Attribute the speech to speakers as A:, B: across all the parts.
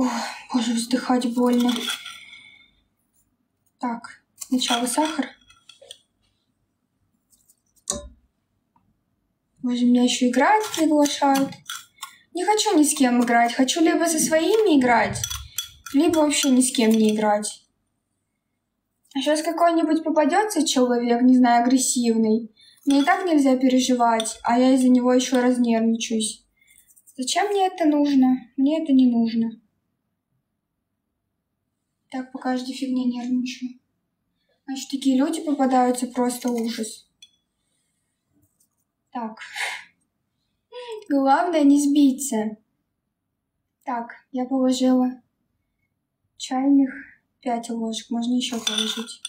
A: Ой, боже, вздыхать больно. Так, сначала сахар. Боже, меня еще играть приглашают. Не хочу ни с кем играть. Хочу либо со своими играть, либо вообще ни с кем не играть. А сейчас какой-нибудь попадется человек, не знаю, агрессивный. Мне и так нельзя переживать, а я из-за него еще разнервничаюсь. Зачем мне это нужно? Мне это не нужно. Так, по каждой фигне нервничаю. Значит, такие люди попадаются просто ужас. Так. Главное не сбиться. Так, я положила чайных 5 ложек. Можно еще положить.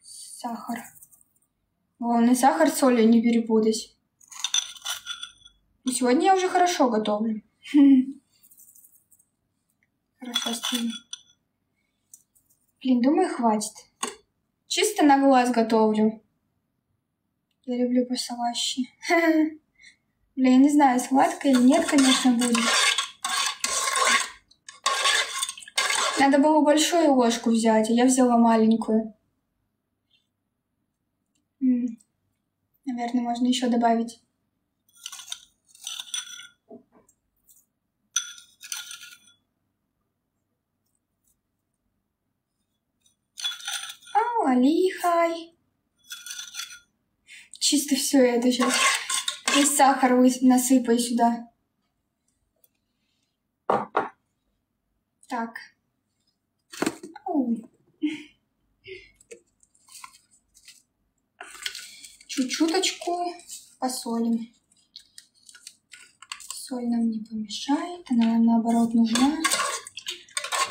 A: Сахар. Главное, сахар с солью не перепутать. И сегодня я уже хорошо готовлю. Хорошо стильно. Блин, думаю, хватит. Чисто на глаз готовлю. Я люблю посолаще. Бля, я не знаю, сладко или нет, конечно, будет. Надо было большую ложку взять, а я взяла маленькую. Наверное, можно еще добавить. Все это сейчас. Весь сахар насыпай сюда. Так. Чуть-чуточку посолим. Соль нам не помешает, она нам наоборот нужна.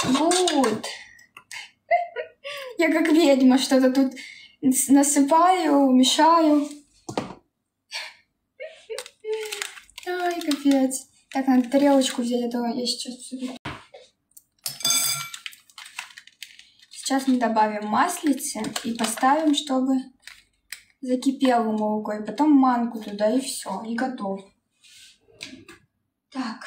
A: Вот. Я как ведьма что-то тут насыпаю, мешаю. Ай, капец. Так, надо тарелочку взять, а то я сейчас Сейчас мы добавим маслицы и поставим, чтобы закипело молоко. И потом манку туда, и все, и готов. Так.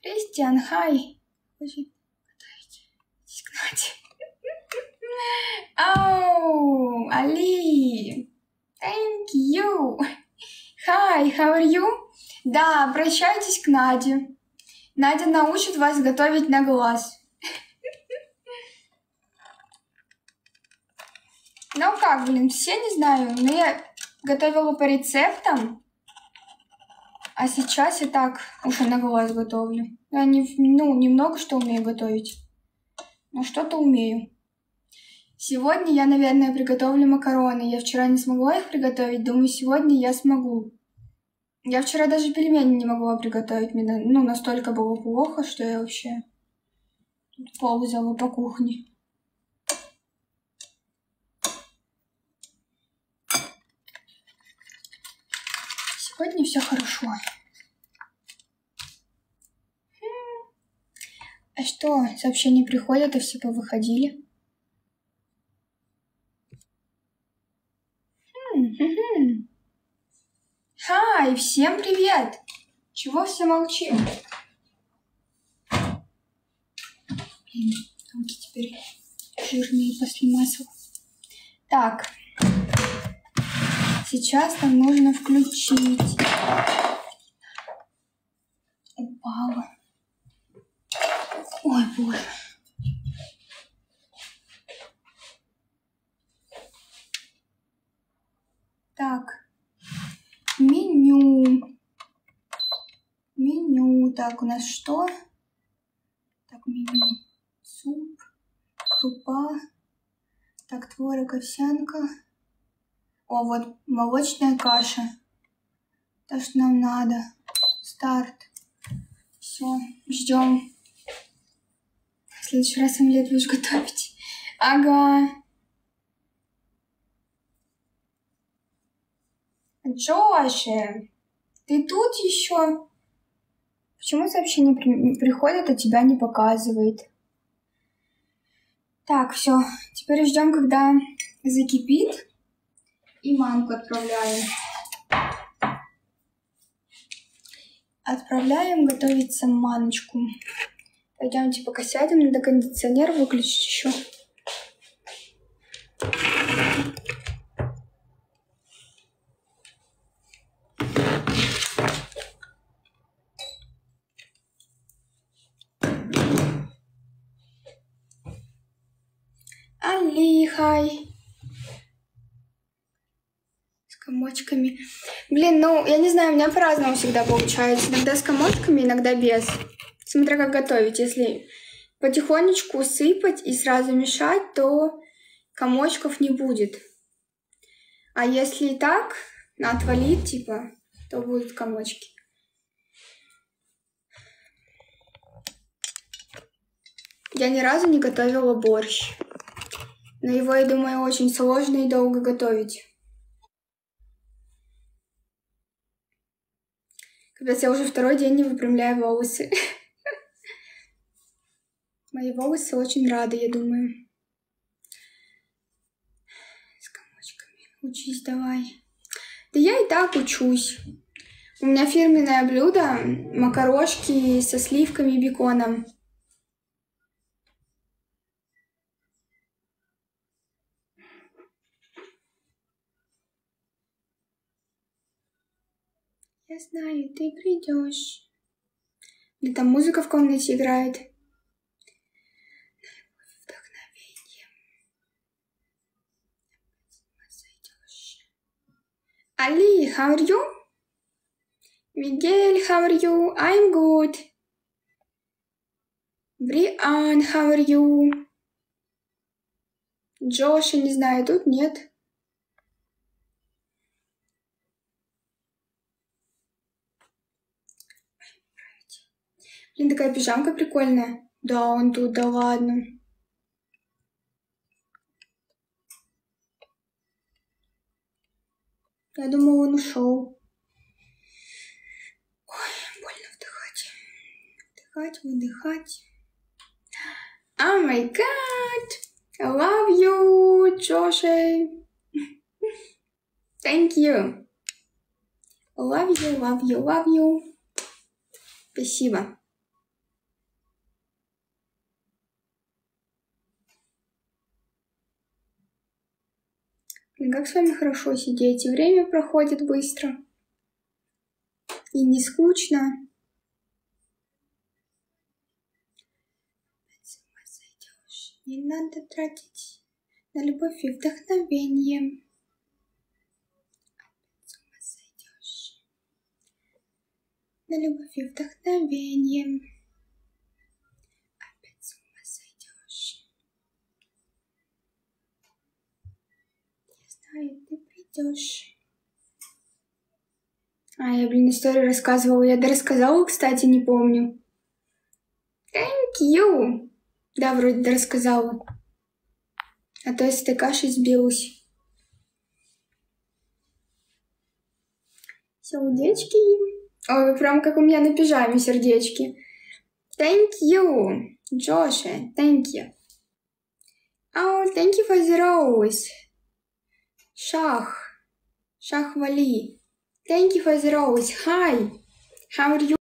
A: Кристиан, хай. Хочет готовить. Oh, Ali. Thank Hi, how are you? Да, обращайтесь к Наде. Надя научит вас готовить на глаз. Ну как, блин, все не знаю, но я готовила по рецептам, а сейчас я так уже на глаз готовлю. Я не, ну, немного что умею готовить, но что-то умею. Сегодня я, наверное, приготовлю макароны. Я вчера не смогла их приготовить, думаю, сегодня я смогу. Я вчера даже пельмени не могла приготовить. Мне ну, настолько было плохо, что я вообще ползала по кухне. Сегодня все хорошо. Хм. А что, сообщения приходят, а все повыходили? Хай, всем привет! Чего все молчим? Блин, руки теперь жирные после масла. Так, сейчас нам нужно включить. Упала. Ой, боже. Так, меню. Так, у нас что? Так, меню. Суп, крупа. Так, творог, овсянка. О, вот молочная каша. То, что нам надо. Старт. Все, ждем. В следующий раз омлет будешь готовить. Ага. Джоши, ты тут еще? Почему сообщение при приходит, а тебя не показывает? Так, все. Теперь ждем, когда закипит. И манку отправляем. Отправляем готовиться маночку. Пойдемте пока сядем, надо кондиционер выключить еще. Алихай. С комочками. Блин, ну, я не знаю, у меня по-разному всегда получается. Иногда с комочками, иногда без. Смотря как готовить. Если потихонечку сыпать и сразу мешать, то комочков не будет. А если и так, отвалить, типа, то будут комочки. Я ни разу не готовила борщ. Но его, я думаю, очень сложно и долго готовить. Капец, я уже второй день не выпрямляю волосы. Мои волосы очень рады, я думаю. С комочками. Учись давай. Да я и так учусь. У меня фирменное блюдо макарошки со сливками и беконом. Я знаю, ты придешь. Да там музыка в комнате играет. Ali, how are you? Miguel, how are you? I'm good. Бриан, how are you? Джоша, не знаю, тут нет. Блин, такая пижамка прикольная. Да, он тут, да ладно. Я думала, он ушел. Ой, больно вдыхать. Вдыхать, выдыхать. О май гад! I love you, Joshi. Thank you. Love you, love you, love you. Спасибо. Как с вами хорошо сидеть, и время проходит быстро. И не скучно. Не надо тратить на любовь и вдохновение. На любовь и вдохновение. Ты придешь. А, я, блин, историю рассказывала. Я рассказала, кстати, не помню. Thank you. Да, вроде да рассказала. А то с этой кашей сбилась. Сердечки. Ой, прям как у меня на пижаме сердечки. Thank you, Джоша. Thank you. Oh, thank you for the rose. Shah. Shah Wali. Thank you for the rose. Hi. How are you?